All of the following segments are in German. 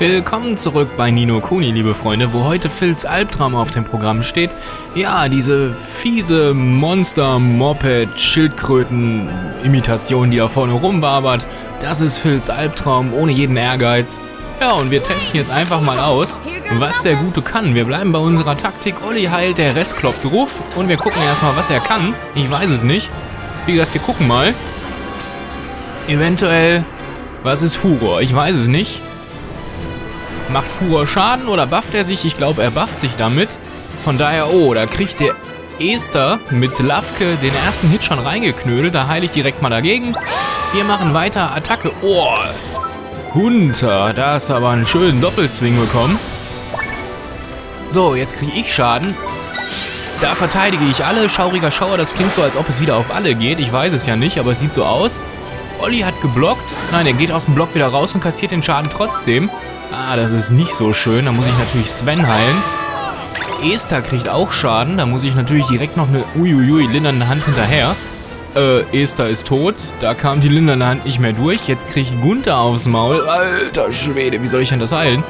Willkommen zurück bei Nino Kuni, liebe Freunde, wo heute Phils Albtraum auf dem Programm steht. Ja, diese fiese Monster-Moped-Schildkröten-Imitation, die da vorne rumwabert, das ist Phils Albtraum ohne jeden Ehrgeiz. Ja, und wir testen jetzt einfach mal aus, was der Gute kann. Wir bleiben bei unserer Taktik. Olli heilt, der Rest klopft ruf und wir gucken erstmal, was er kann. Ich weiß es nicht. Wie gesagt, wir gucken mal. Eventuell, was ist Furor? Ich weiß es nicht. Macht Furor Schaden oder bufft er sich? Ich glaube, er bufft sich damit. Von daher, oh, da kriegt der Esther mit Lafke den ersten Hit schon reingeknödelt. Da heile ich direkt mal dagegen. Wir machen weiter Attacke. Oh, Gunther, da du aber einen schönen Doppelzwing bekommen. So, jetzt kriege ich Schaden. Da verteidige ich alle. Schauriger Schauer, das klingt so, als ob es wieder auf alle geht. Ich weiß es ja nicht, aber es sieht so aus. Olli hat geblockt. Nein, er geht aus dem Block wieder raus und kassiert den Schaden trotzdem. Ah, das ist nicht so schön. Da muss ich natürlich Sven heilen. Esther kriegt auch Schaden. Da muss ich natürlich direkt noch eine uiuiui lindernde Hand hinterher. Äh, Esther ist tot. Da kam die lindernde Hand nicht mehr durch. Jetzt kriege ich Gunther aufs Maul. Alter Schwede, wie soll ich denn das heilen?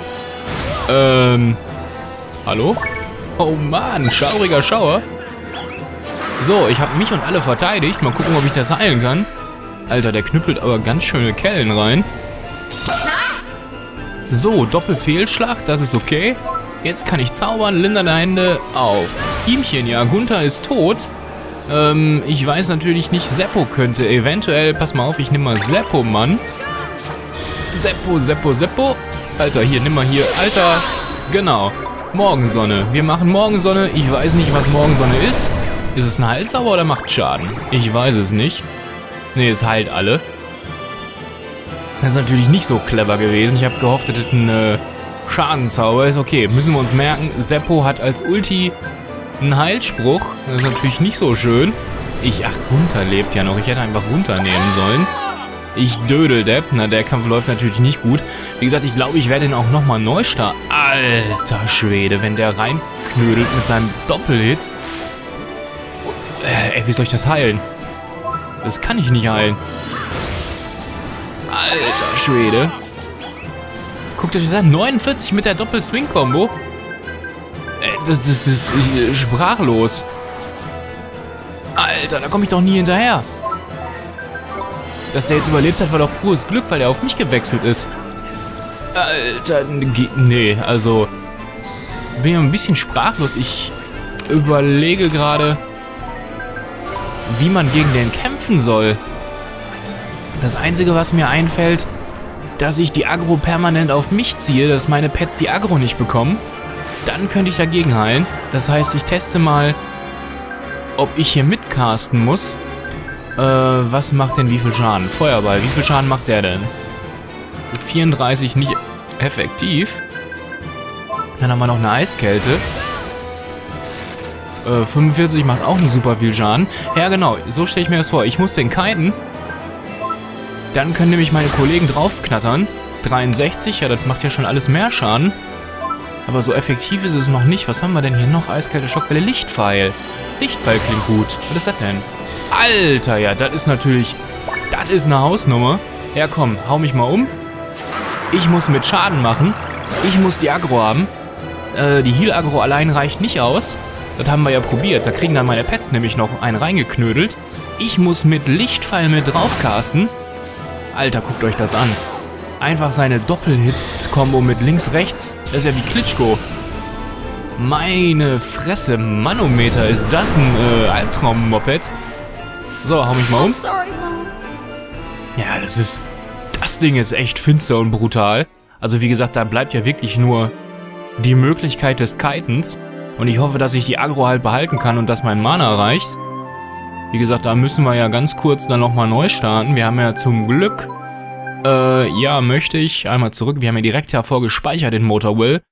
Ähm, hallo? Oh Mann, schauriger Schauer. So, ich habe mich und alle verteidigt. Mal gucken, ob ich das heilen kann. Alter, der knüppelt aber ganz schöne Kellen rein. So, Doppelfehlschlag, das ist okay. Jetzt kann ich zaubern, lindernde Hände auf. Ihmchen, ja, Gunther ist tot. Ähm, ich weiß natürlich nicht, Seppo könnte eventuell, pass mal auf, ich nehme mal Seppo, Mann. Seppo, Seppo, Seppo. Alter, hier, nimm mal hier, Alter, genau. Morgensonne. Wir machen Morgensonne. Ich weiß nicht, was Morgensonne ist. Ist es ein Heilzauber oder macht Schaden? Ich weiß es nicht. Ne, es heilt alle. Das ist natürlich nicht so clever gewesen. Ich habe gehofft, das ist ein äh, Schadenzauber. Ist okay, müssen wir uns merken. Seppo hat als Ulti einen Heilspruch. Das ist natürlich nicht so schön. Ich, ach, Gunther lebt ja noch. Ich hätte einfach Gunther nehmen sollen. Ich Dödeldepp. Na, der Kampf läuft natürlich nicht gut. Wie gesagt, ich glaube, ich werde ihn auch nochmal neu starten. Alter Schwede, wenn der reinknödelt mit seinem Doppelhit. Äh, ey, wie soll ich das heilen? Das kann ich nicht heilen. Alter Schwede. Guckt euch das an. 49 mit der Doppel-Swing-Kombo. Das, das, das ist äh, sprachlos. Alter, da komme ich doch nie hinterher. Dass der jetzt überlebt hat, war doch pures Glück, weil er auf mich gewechselt ist. Alter, nee, also... Bin ja ein bisschen sprachlos. Ich überlege gerade, wie man gegen den kämpfen soll. Das Einzige, was mir einfällt, dass ich die Agro permanent auf mich ziehe, dass meine Pets die Agro nicht bekommen. Dann könnte ich dagegen heilen. Das heißt, ich teste mal, ob ich hier mitcasten muss. Äh, was macht denn wie viel Schaden? Feuerball, wie viel Schaden macht der denn? 34 nicht effektiv. Dann haben wir noch eine Eiskälte. Äh, 45 macht auch nicht super viel Schaden. Ja, genau, so stelle ich mir das vor. Ich muss den kiten. Dann können nämlich meine Kollegen draufknattern. 63, ja, das macht ja schon alles mehr Schaden. Aber so effektiv ist es noch nicht. Was haben wir denn hier noch? Eiskälte, Schockwelle, Lichtpfeil. Lichtpfeil klingt gut. Was ist das denn? Alter, ja, das ist natürlich... Das ist eine Hausnummer. Ja, komm, hau mich mal um. Ich muss mit Schaden machen. Ich muss die Agro haben. Äh, die Heal-Agro allein reicht nicht aus. Das haben wir ja probiert. Da kriegen dann meine Pets nämlich noch einen reingeknödelt. Ich muss mit Lichtpfeil mit draufcasten. Alter, guckt euch das an. Einfach seine Doppelhit-Kombo mit links-rechts. Das ist ja wie Klitschko. Meine Fresse, Manometer, ist das ein äh, Albtraum-Moped? So, hau mich mal um. Ja, das ist... Das Ding ist echt finster und brutal. Also wie gesagt, da bleibt ja wirklich nur die Möglichkeit des Kitens. Und ich hoffe, dass ich die Agro halt behalten kann und dass mein Mana reicht. Wie gesagt, da müssen wir ja ganz kurz dann nochmal neu starten. Wir haben ja zum Glück, äh, ja, möchte ich einmal zurück. Wir haben ja direkt hervor gespeichert in Motorwill.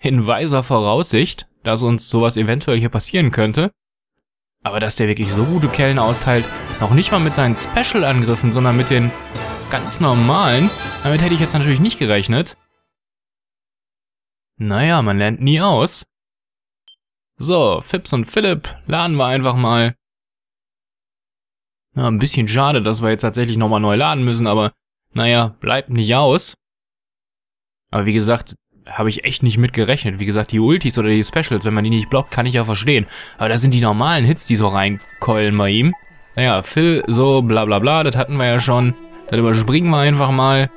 In weiser Voraussicht, dass uns sowas eventuell hier passieren könnte. Aber dass der wirklich so gute Kellen austeilt, noch nicht mal mit seinen Special-Angriffen, sondern mit den ganz normalen, damit hätte ich jetzt natürlich nicht gerechnet. Naja, man lernt nie aus. So, Fips und Philipp laden wir einfach mal. Na, ein bisschen schade, dass wir jetzt tatsächlich nochmal neu laden müssen, aber naja, bleibt nicht aus. Aber wie gesagt, habe ich echt nicht mit gerechnet. Wie gesagt, die Ultis oder die Specials, wenn man die nicht blockt, kann ich ja verstehen. Aber das sind die normalen Hits, die so reinkeulen bei ihm. Naja, Phil, so bla bla bla, das hatten wir ja schon. Dann überspringen wir einfach mal.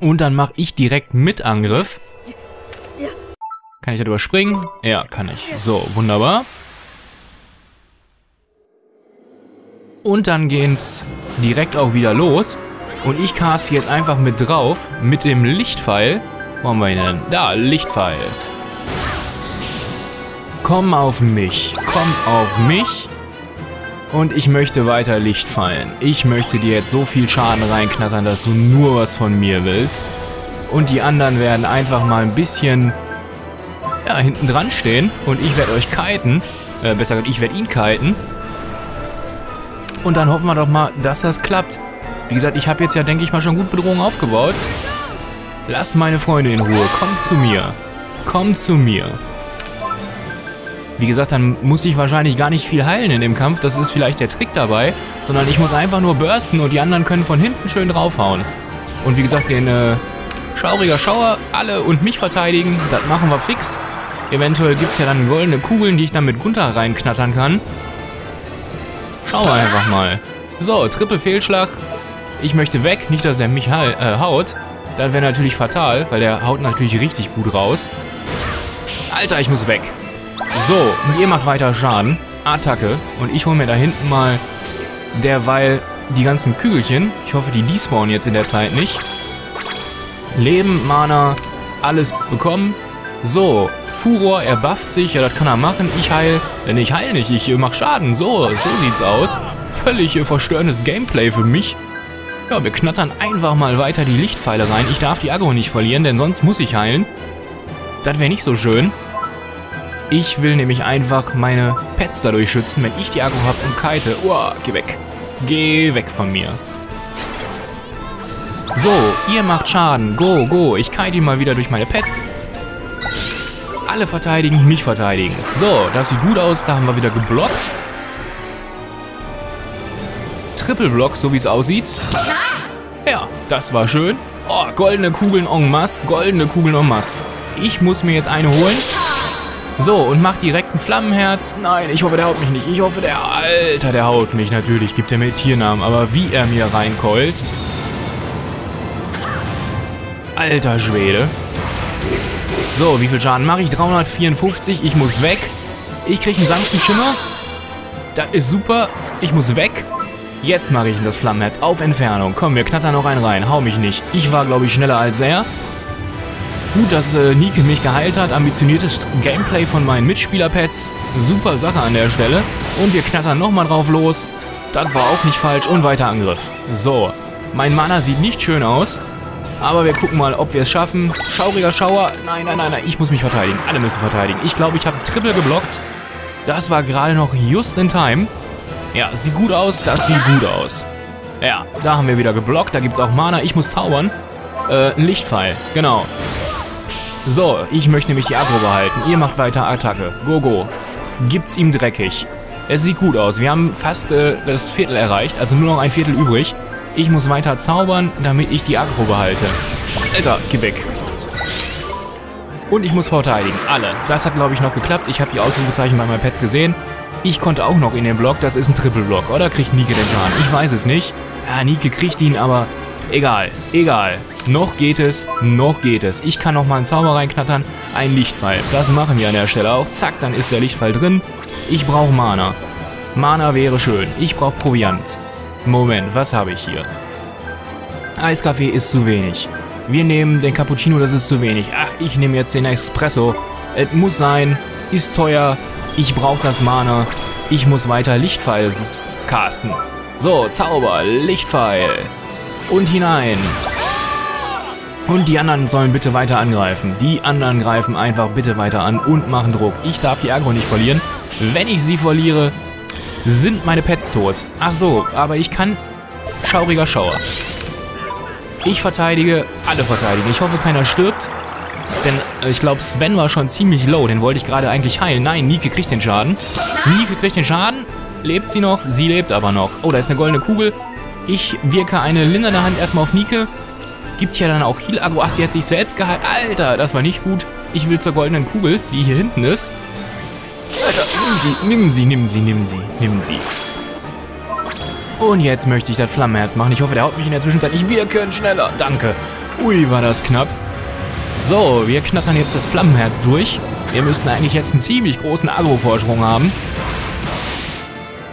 Und dann mache ich direkt mit Angriff. Kann ich das überspringen? Ja, kann ich. So, wunderbar. Und dann geht's direkt auch wieder los. Und ich caste jetzt einfach mit drauf, mit dem Lichtpfeil. Wo haben wir ihn denn? Da, Lichtpfeil. Komm auf mich, komm auf mich. Und ich möchte weiter Licht fallen. Ich möchte dir jetzt so viel Schaden reinknattern, dass du nur was von mir willst. Und die anderen werden einfach mal ein bisschen ja, hinten dran stehen. Und ich werde euch kiten. Äh, besser gesagt, ich werde ihn kiten. Und dann hoffen wir doch mal, dass das klappt. Wie gesagt, ich habe jetzt ja, denke ich mal, schon gut Bedrohung aufgebaut. Lass meine Freunde in Ruhe. Komm zu mir. Komm zu mir. Wie gesagt, dann muss ich wahrscheinlich gar nicht viel heilen in dem Kampf. Das ist vielleicht der Trick dabei. Sondern ich muss einfach nur bursten und die anderen können von hinten schön draufhauen. Und wie gesagt, den äh, Schauriger Schauer, alle und mich verteidigen. Das machen wir fix. Eventuell gibt es ja dann goldene Kugeln, die ich dann mit Gunther reinknattern kann. Schauen einfach mal. So, Triple Fehlschlag. Ich möchte weg, nicht, dass er mich äh, haut. Dann wäre natürlich fatal, weil der haut natürlich richtig gut raus. Alter, ich muss weg. So, und ihr macht weiter Schaden. Attacke. Und ich hole mir da hinten mal derweil die ganzen Kügelchen. Ich hoffe, die despawnen jetzt in der Zeit nicht. Leben, Mana, alles bekommen. So, Furor, er bufft sich. Ja, das kann er machen. Ich heil. Denn ich heil nicht, ich mach Schaden. So, so sieht's aus. Völlig äh, verstörendes Gameplay für mich. Ja, wir knattern einfach mal weiter die Lichtpfeile rein. Ich darf die Aggro nicht verlieren, denn sonst muss ich heilen. Das wäre nicht so schön. Ich will nämlich einfach meine Pets dadurch schützen, wenn ich die Aggro habe und kite. Uah, geh weg. Geh weg von mir. So, ihr macht Schaden. Go, go. Ich kite ihn mal wieder durch meine Pets. Alle verteidigen, mich verteidigen. So, das sieht gut aus. Da haben wir wieder geblockt. Triple Block, so wie es aussieht. Ja, das war schön. Oh, goldene Kugeln en masse. Goldene Kugeln en masse. Ich muss mir jetzt eine holen. So, und macht direkt ein Flammenherz. Nein, ich hoffe, der haut mich nicht. Ich hoffe, der... Alter, der haut mich. Natürlich gibt er mir Tiernamen. Aber wie er mir reinkeult. Alter Schwede. So, wie viel Schaden mache ich? 354. Ich muss weg. Ich kriege einen sanften Schimmer. Das ist super. Ich muss weg. Jetzt mache ich das Flammenherz auf Entfernung. Komm, wir knattern noch einen rein. Hau mich nicht. Ich war, glaube ich, schneller als er. Gut, dass äh, Nike mich geheilt hat. Ambitioniertes Gameplay von meinen Mitspielerpads. Super Sache an der Stelle. Und wir knattern nochmal drauf los. Das war auch nicht falsch. Und weiter Angriff. So. Mein Mana sieht nicht schön aus. Aber wir gucken mal, ob wir es schaffen. Schauriger Schauer. Nein, nein, nein, nein. Ich muss mich verteidigen. Alle müssen verteidigen. Ich glaube, ich habe Triple geblockt. Das war gerade noch just in time. Ja, sieht gut aus. Das sieht gut aus. Ja, da haben wir wieder geblockt. Da gibt es auch Mana. Ich muss zaubern. Äh, ein Lichtpfeil. Genau. So, ich möchte nämlich die Agro behalten. Ihr macht weiter Attacke. Go, go. Gibt's ihm dreckig. Es sieht gut aus. Wir haben fast äh, das Viertel erreicht, also nur noch ein Viertel übrig. Ich muss weiter zaubern, damit ich die Agro behalte. Alter, geh weg. Und ich muss verteidigen. Alle. Das hat, glaube ich, noch geklappt. Ich habe die Ausrufezeichen bei meinen Pets gesehen. Ich konnte auch noch in den Block. Das ist ein Triple-Block. Oder kriegt Nike den Schaden? Ich weiß es nicht. Ja, Nike kriegt ihn, aber egal. Egal. Noch geht es, noch geht es. Ich kann noch mal einen Zauber reinknattern. Ein Lichtpfeil. Das machen wir an der Stelle auch. Zack, dann ist der Lichtpfeil drin. Ich brauche Mana. Mana wäre schön. Ich brauche Proviant. Moment, was habe ich hier? Eiskaffee ist zu wenig. Wir nehmen den Cappuccino, das ist zu wenig. Ach, ich nehme jetzt den Espresso. Es muss sein. Ist teuer. Ich brauche das Mana. Ich muss weiter Lichtpfeil casten. So, Zauber, Lichtpfeil. Und hinein. Und die anderen sollen bitte weiter angreifen. Die anderen greifen einfach bitte weiter an und machen Druck. Ich darf die Agro nicht verlieren. Wenn ich sie verliere, sind meine Pets tot. Ach so, aber ich kann... Schauriger Schauer. Ich verteidige, alle verteidigen. Ich hoffe, keiner stirbt. Denn äh, ich glaube, Sven war schon ziemlich low. Den wollte ich gerade eigentlich heilen. Nein, Nike kriegt den Schaden. Nike kriegt den Schaden. Lebt sie noch? Sie lebt aber noch. Oh, da ist eine goldene Kugel. Ich wirke eine lindernde Hand erstmal auf Nike. Gibt ja dann auch Heal Agro. Ach, sie hat sich selbst geheilt. Alter, das war nicht gut. Ich will zur goldenen Kugel, die hier hinten ist. Nimm sie, nimm sie, nimm sie, nimm sie, nimm sie. Und jetzt möchte ich das Flammenherz machen. Ich hoffe, der haut mich in der Zwischenzeit nicht. Wir können schneller. Danke. Ui, war das knapp. So, wir knattern jetzt das Flammenherz durch. Wir müssten eigentlich jetzt einen ziemlich großen Agro-Vorsprung haben.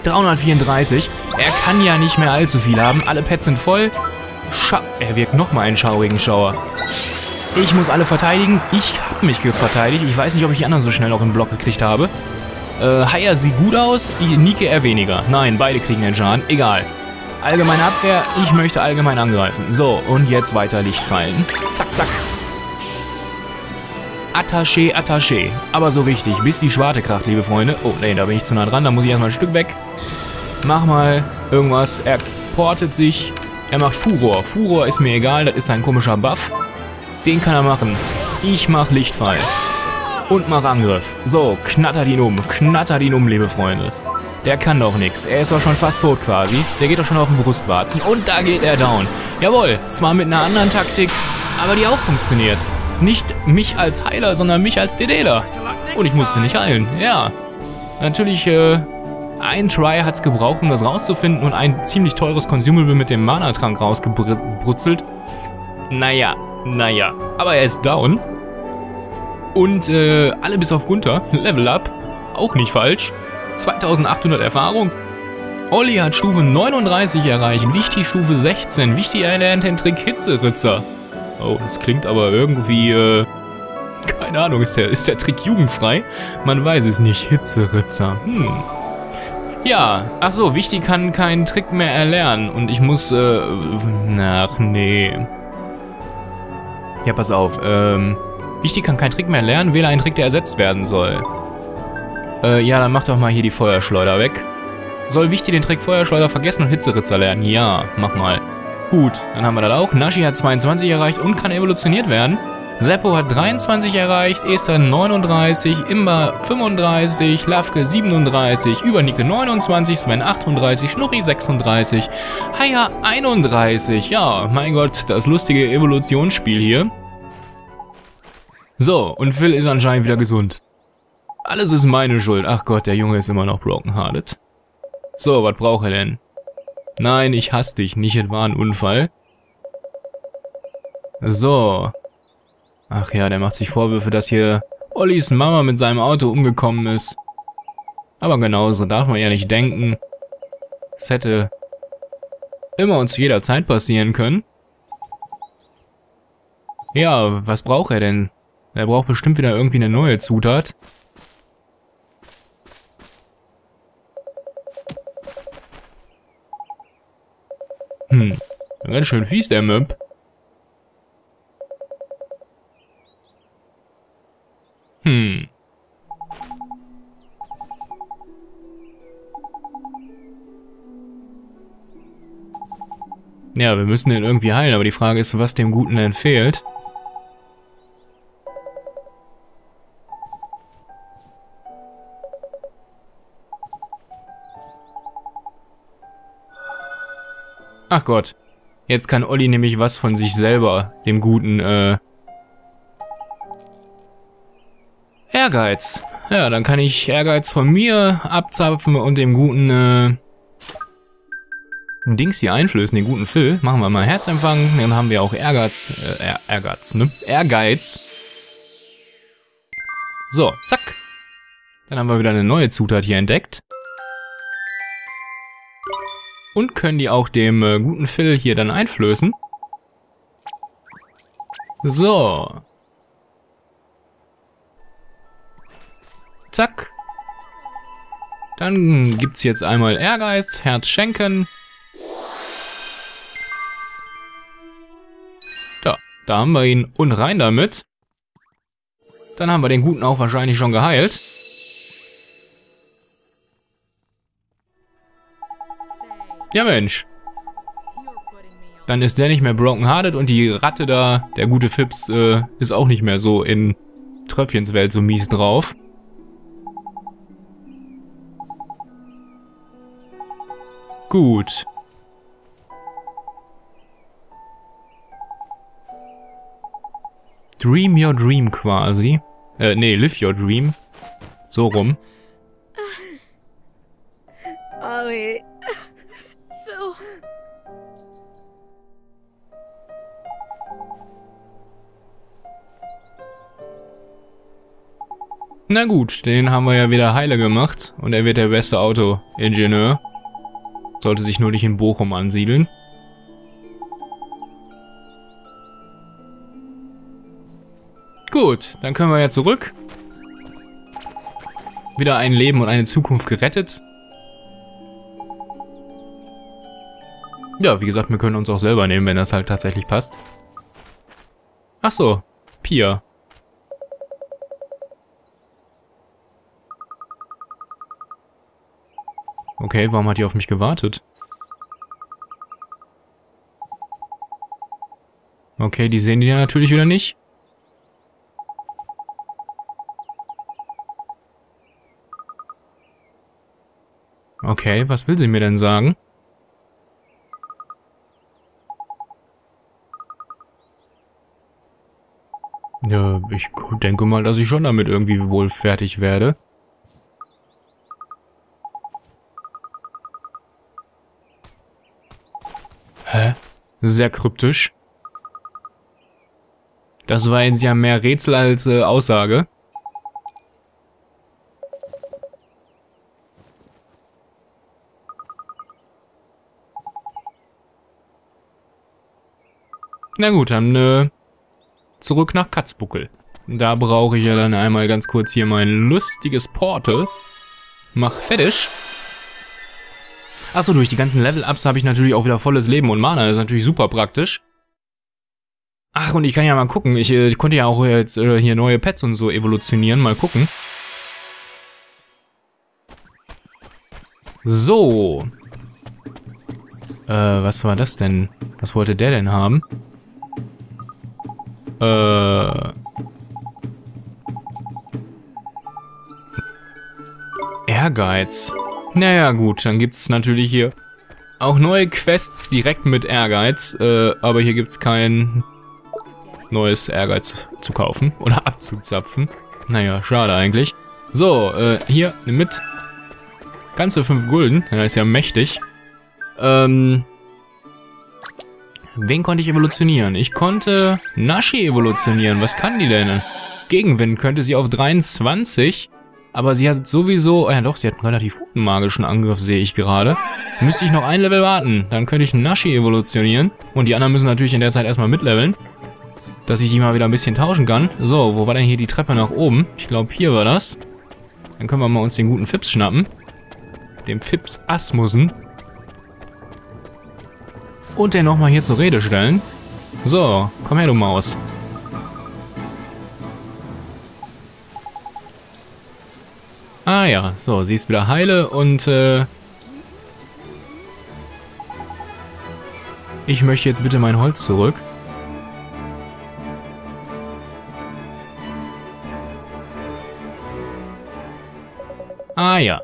334. Er kann ja nicht mehr allzu viel haben. Alle Pets sind voll. Scha er wirkt nochmal einen schaurigen Schauer. Ich muss alle verteidigen. Ich habe mich verteidigt. Ich weiß nicht, ob ich die anderen so schnell noch im Block gekriegt habe. Äh, Haya sieht gut aus, die Nike eher weniger. Nein, beide kriegen den Schaden. Egal. Allgemeine Abwehr, ich möchte allgemein angreifen. So, und jetzt weiter Licht fallen. Zack, zack. Attaché, Attaché. Aber so richtig, bis die Schwarte kracht, liebe Freunde. Oh, nee, da bin ich zu nah dran, da muss ich erstmal ein Stück weg. Mach mal irgendwas. Er portet sich. Er macht Furor. Furor ist mir egal, das ist ein komischer Buff. Den kann er machen. Ich mach Lichtfall. Und mach Angriff. So, knattert ihn um. Knattert ihn um, liebe Freunde. Der kann doch nichts. Er ist doch schon fast tot quasi. Der geht doch schon auf den Brustwarzen. Und da geht er down. Jawohl, zwar mit einer anderen Taktik, aber die auch funktioniert. Nicht mich als Heiler, sondern mich als DDler. Und ich musste nicht heilen. Ja. Natürlich, äh, ein Try hat es gebraucht, um das rauszufinden und ein ziemlich teures Consumable mit dem Mana-Trank rausgebrutzelt. Naja, naja. Aber er ist down. Und äh, alle bis auf Gunther, Level Up, auch nicht falsch. 2800 Erfahrung. Olli hat Stufe 39 erreicht, wichtig Stufe 16. Wichtig, er lernt den Trick Hitzeritzer. Oh, das klingt aber irgendwie, äh, keine Ahnung, ist der, ist der Trick jugendfrei? Man weiß es nicht, Hitzeritzer. Hm. Ja, ach so, wichtig kann keinen Trick mehr erlernen und ich muss, äh, ach nee. Ja, pass auf, ähm, Wichtig kann kein Trick mehr lernen, wähle einen Trick, der ersetzt werden soll. Äh, ja, dann mach doch mal hier die Feuerschleuder weg. Soll Wichtig den Trick Feuerschleuder vergessen und Hitzeritzer lernen? Ja, mach mal. Gut, dann haben wir das auch. Nashi hat 22 erreicht und kann evolutioniert werden. Seppo hat 23 erreicht, Esther 39, Imba 35, Lafke 37, Übernike 29, Sven 38, Schnurri 36, Haya 31. Ja, mein Gott, das lustige Evolutionsspiel hier. So, und Phil ist anscheinend wieder gesund. Alles ist meine Schuld. Ach Gott, der Junge ist immer noch brokenhearted. So, was braucht er denn? Nein, ich hasse dich. Nicht etwa ein Unfall. So. Ach ja, der macht sich Vorwürfe, dass hier Ollis Mama mit seinem Auto umgekommen ist. Aber genauso darf man ja nicht denken. Es hätte immer und zu jeder Zeit passieren können. Ja, was braucht er denn? Er braucht bestimmt wieder irgendwie eine neue Zutat. Hm, ganz schön fies, der Möb. Hm. Ja, wir müssen den irgendwie heilen, aber die Frage ist, was dem Guten denn fehlt. Ach Gott. Jetzt kann Olli nämlich was von sich selber, dem guten, äh... Ehrgeiz. Ja, dann kann ich Ehrgeiz von mir abzapfen und dem guten, äh... Dings hier einflößen, den guten Phil. Machen wir mal Herzempfang, dann haben wir auch Ehrgeiz, äh, Ehrgeiz, ne? Ehrgeiz. So, zack. Dann haben wir wieder eine neue Zutat hier entdeckt. Und können die auch dem äh, guten Phil hier dann einflößen. So. Zack. Dann gibt's jetzt einmal Ehrgeiz, Herz schenken. Da, da haben wir ihn und rein damit. Dann haben wir den Guten auch wahrscheinlich schon geheilt. Ja Mensch. Dann ist der nicht mehr brokenhearted und die Ratte da, der gute Fips, äh, ist auch nicht mehr so in Tröpfchenswelt so mies drauf. Gut. Dream your dream quasi. Äh, nee, live your dream. So rum. Ollie. Na gut, den haben wir ja wieder heile gemacht. Und er wird der beste Autoingenieur. Sollte sich nur nicht in Bochum ansiedeln. Gut, dann können wir ja zurück. Wieder ein Leben und eine Zukunft gerettet. Ja, wie gesagt, wir können uns auch selber nehmen, wenn das halt tatsächlich passt. Ach so, Pia. Okay, warum hat die auf mich gewartet? Okay, die sehen die ja natürlich wieder nicht. Okay, was will sie mir denn sagen? Ja, ich denke mal, dass ich schon damit irgendwie wohl fertig werde. Sehr kryptisch. Das war jetzt ja mehr Rätsel als äh, Aussage. Na gut, dann äh, zurück nach Katzbuckel. Da brauche ich ja dann einmal ganz kurz hier mein lustiges Portal. Mach fertig. Achso, durch die ganzen Level-Ups habe ich natürlich auch wieder volles Leben und Mana. Das ist natürlich super praktisch. Ach, und ich kann ja mal gucken. Ich, äh, ich konnte ja auch jetzt äh, hier neue Pets und so evolutionieren. Mal gucken. So. Äh, was war das denn? Was wollte der denn haben? Äh. Ehrgeiz. Naja, gut, dann gibt's natürlich hier auch neue Quests direkt mit Ehrgeiz, äh, aber hier gibt's kein neues Ehrgeiz zu kaufen oder abzuzapfen. Naja, schade eigentlich. So, äh, hier, mit. Ganze 5 Gulden, ja, ist ja mächtig. Ähm, Wen konnte ich evolutionieren? Ich konnte Nashi evolutionieren. Was kann die denn? Gegenwind könnte sie auf 23. Aber sie hat sowieso... Oh ja doch, sie hat einen relativ guten magischen Angriff, sehe ich gerade. Müsste ich noch ein Level warten. Dann könnte ich Nashi evolutionieren. Und die anderen müssen natürlich in der Zeit erstmal mitleveln. Dass ich die mal wieder ein bisschen tauschen kann. So, wo war denn hier die Treppe nach oben? Ich glaube, hier war das. Dann können wir mal uns den guten Fips schnappen. Dem Fips Asmussen und den nochmal hier zur Rede stellen. So, komm her, du Maus. Ah ja, so, sie ist wieder heile und äh, ich möchte jetzt bitte mein Holz zurück. Ah ja.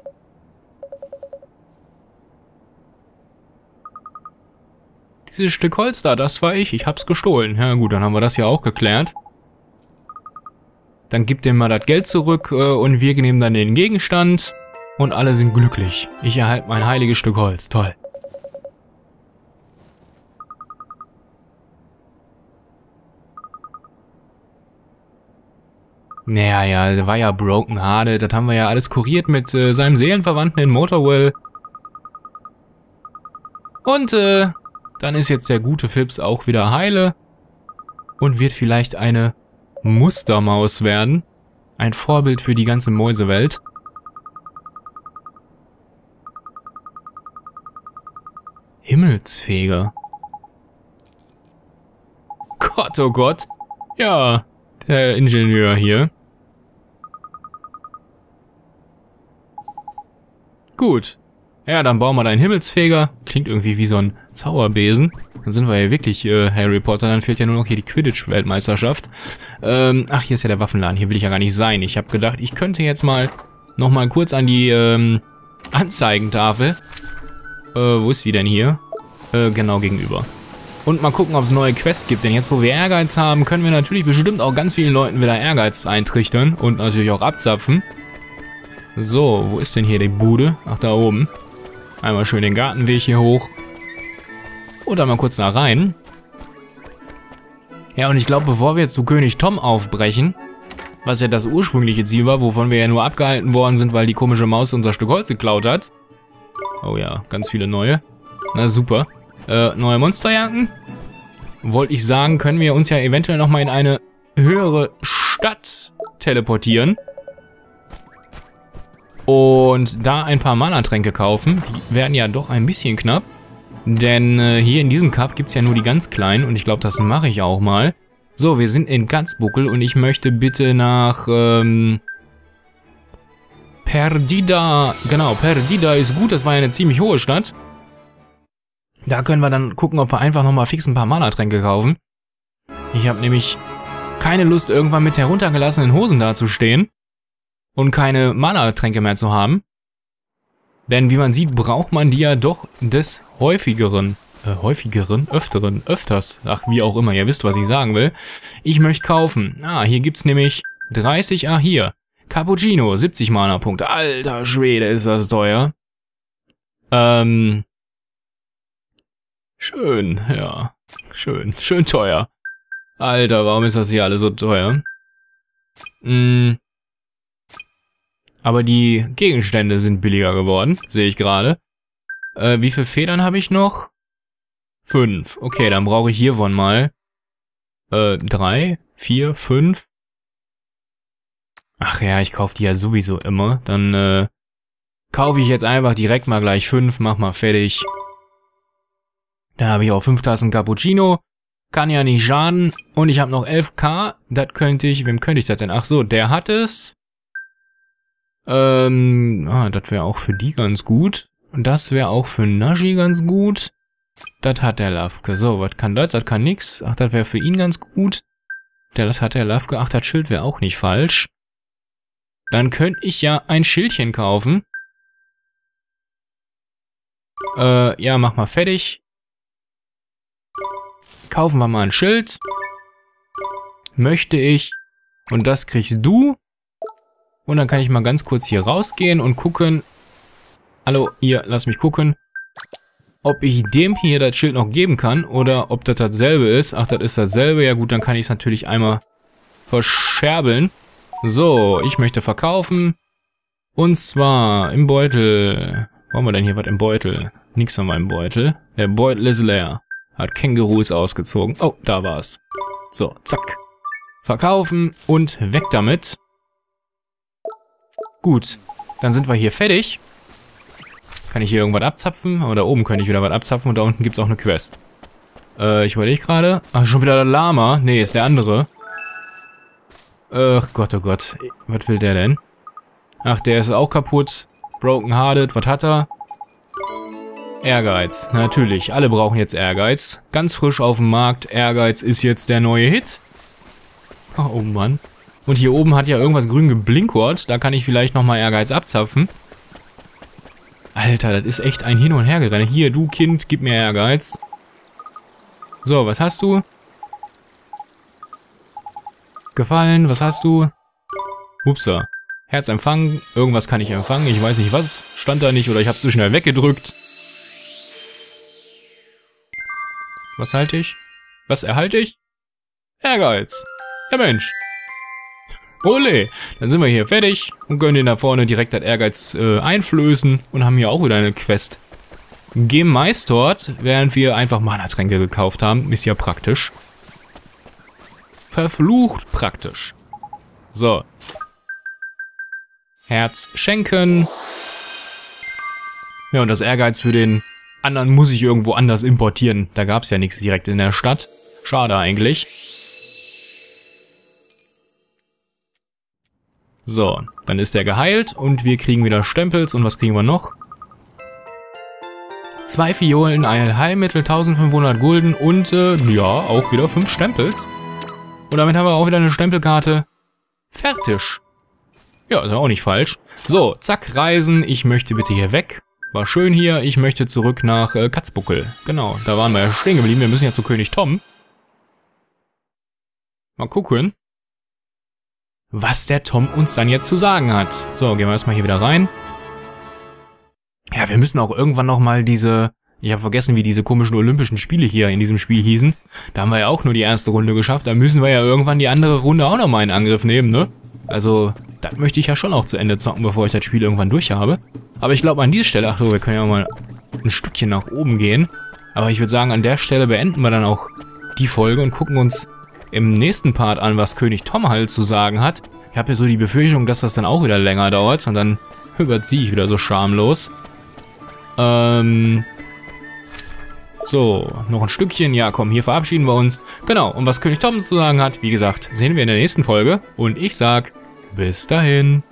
dieses Stück Holz da, das war ich. Ich hab's gestohlen. Ja gut, dann haben wir das ja auch geklärt. Dann gibt dem mal das Geld zurück äh, und wir nehmen dann den Gegenstand. Und alle sind glücklich. Ich erhalte mein heiliges Stück Holz. Toll. Naja, ja, der war ja broken hearted. Das haben wir ja alles kuriert mit äh, seinem Seelenverwandten in Motorwell. Und, äh, dann ist jetzt der gute Fips auch wieder heile und wird vielleicht eine Mustermaus werden. Ein Vorbild für die ganze Mäusewelt. Himmelsfeger. Gott, oh Gott. Ja, der Ingenieur hier. Gut. Ja, dann bauen wir deinen Himmelsfeger. Klingt irgendwie wie so ein Zauberbesen. Dann sind wir ja wirklich äh, Harry Potter. Dann fehlt ja nur noch hier die Quidditch-Weltmeisterschaft. Ähm, ach, hier ist ja der Waffenladen. Hier will ich ja gar nicht sein. Ich habe gedacht, ich könnte jetzt mal noch mal kurz an die ähm, Anzeigentafel. Äh, wo ist sie denn hier? Äh, genau gegenüber. Und mal gucken, ob es neue Quests gibt. Denn jetzt, wo wir Ehrgeiz haben, können wir natürlich bestimmt auch ganz vielen Leuten wieder Ehrgeiz eintrichtern. Und natürlich auch abzapfen. So, wo ist denn hier die Bude? Ach, da oben. Einmal schön den Gartenweg hier hoch. Oder mal kurz nach rein. Ja, und ich glaube, bevor wir jetzt zu König Tom aufbrechen, was ja das ursprüngliche Ziel war, wovon wir ja nur abgehalten worden sind, weil die komische Maus unser Stück Holz geklaut hat. Oh ja, ganz viele neue. Na super. Äh, neue Monsterjagden. Wollte ich sagen, können wir uns ja eventuell nochmal in eine höhere Stadt teleportieren. Und da ein paar Mana-Tränke kaufen. Die werden ja doch ein bisschen knapp. Denn äh, hier in diesem Cup gibt es ja nur die ganz kleinen und ich glaube, das mache ich auch mal. So, wir sind in Gatzbuckel und ich möchte bitte nach, ähm, Perdida. Genau, Perdida ist gut, das war ja eine ziemlich hohe Stadt. Da können wir dann gucken, ob wir einfach nochmal fix ein paar Mana-Tränke kaufen. Ich habe nämlich keine Lust, irgendwann mit heruntergelassenen Hosen dazustehen und keine Mana-Tränke mehr zu haben. Denn wie man sieht, braucht man die ja doch des häufigeren äh, häufigeren, öfteren, öfters, ach wie auch immer, ihr wisst, was ich sagen will. Ich möchte kaufen. Ah, hier gibt's nämlich 30, ah hier. Cappuccino, 70 Mana-Punkte. Alter Schwede, ist das teuer. Ähm. Schön, ja. Schön, schön teuer. Alter, warum ist das hier alles so teuer? Hm. Aber die Gegenstände sind billiger geworden, sehe ich gerade. Äh, wie viele Federn habe ich noch? Fünf. Okay, dann brauche ich hiervon mal äh, drei, vier, fünf. Ach ja, ich kaufe die ja sowieso immer. Dann äh, kaufe ich jetzt einfach direkt mal gleich fünf, mach mal fertig. Da habe ich auch fünf Tassen Cappuccino. Kann ja nicht schaden. Und ich habe noch 11k. Das könnte ich, wem könnte ich das denn? Ach so, der hat es. Ähm, ah, das wäre auch für die ganz gut. Und das wäre auch für Naji ganz gut. Das hat der Lafke. So, was kann das? Das kann nix. Ach, das wäre für ihn ganz gut. Der, das hat der Lafke. Ach, das Schild wäre auch nicht falsch. Dann könnte ich ja ein Schildchen kaufen. Äh, ja, mach mal fertig. Kaufen wir mal ein Schild. Möchte ich. Und das kriegst du. Und dann kann ich mal ganz kurz hier rausgehen und gucken. Hallo, hier, lass mich gucken ob ich dem hier das Schild noch geben kann oder ob das dasselbe ist. Ach, das ist dasselbe. Ja gut, dann kann ich es natürlich einmal verscherbeln. So, ich möchte verkaufen. Und zwar im Beutel. Haben wir denn hier was im Beutel? Nix an meinem Beutel. Der Beutel ist leer. Hat Kängurus ausgezogen. Oh, da war's. So, zack. Verkaufen und weg damit. Gut, dann sind wir hier fertig. Kann ich hier irgendwas abzapfen? Oder oben könnte ich wieder was abzapfen und da unten gibt es auch eine Quest. Äh, ich überlege gerade. Ach, schon wieder der Lama. Nee, ist der andere. Ach Gott, oh Gott. Was will der denn? Ach, der ist auch kaputt. Broken Hearted. Was hat er? Ehrgeiz. Natürlich, alle brauchen jetzt Ehrgeiz. Ganz frisch auf dem Markt. Ehrgeiz ist jetzt der neue Hit. Oh Mann. Und hier oben hat ja irgendwas grün geblinkert. Da kann ich vielleicht nochmal Ehrgeiz abzapfen. Alter, das ist echt ein Hin- und Hergerenne. Hier, du Kind, gib mir Ehrgeiz. So, was hast du? Gefallen, was hast du? Upsa. Herz empfangen, irgendwas kann ich empfangen, ich weiß nicht was, stand da nicht oder ich habe zu schnell weggedrückt. Was halte ich? Was erhalte ich? Ehrgeiz. Ja Mensch, Ole, dann sind wir hier fertig und können den da vorne direkt das Ehrgeiz äh, einflößen und haben hier auch wieder eine Quest. Gemeistert, während wir einfach Mana-Tränke gekauft haben. Ist ja praktisch. Verflucht praktisch. So. Herz schenken. Ja, und das Ehrgeiz für den anderen muss ich irgendwo anders importieren. Da gab es ja nichts direkt in der Stadt. Schade eigentlich. So, dann ist er geheilt und wir kriegen wieder Stempels. Und was kriegen wir noch? Zwei Fiolen, ein Heilmittel, 1500 Gulden und, äh, ja, auch wieder fünf Stempels. Und damit haben wir auch wieder eine Stempelkarte. Fertig. Ja, ist auch nicht falsch. So, zack, reisen. Ich möchte bitte hier weg. War schön hier. Ich möchte zurück nach äh, Katzbuckel. Genau, da waren wir ja stehen geblieben. Wir müssen ja zu König Tom. Mal gucken, was der Tom uns dann jetzt zu sagen hat. So, gehen wir erstmal hier wieder rein. Ja, wir müssen auch irgendwann nochmal diese... Ich habe vergessen, wie diese komischen Olympischen Spiele hier in diesem Spiel hießen. Da haben wir ja auch nur die erste Runde geschafft. Da müssen wir ja irgendwann die andere Runde auch nochmal in Angriff nehmen, ne? Also, das möchte ich ja schon auch zu Ende zocken, bevor ich das Spiel irgendwann durch habe. Aber ich glaube an dieser Stelle, ach so, wir können ja mal ein Stückchen nach oben gehen. Aber ich würde sagen, an der Stelle beenden wir dann auch die Folge und gucken uns im nächsten Part an, was König Tom halt zu sagen hat. Ich habe ja so die Befürchtung, dass das dann auch wieder länger dauert und dann überziehe ich wieder so schamlos. Ähm... So, noch ein Stückchen. Ja, komm, hier verabschieden wir uns. Genau, und was König Tom zu sagen hat, wie gesagt, sehen wir in der nächsten Folge. Und ich sag, bis dahin.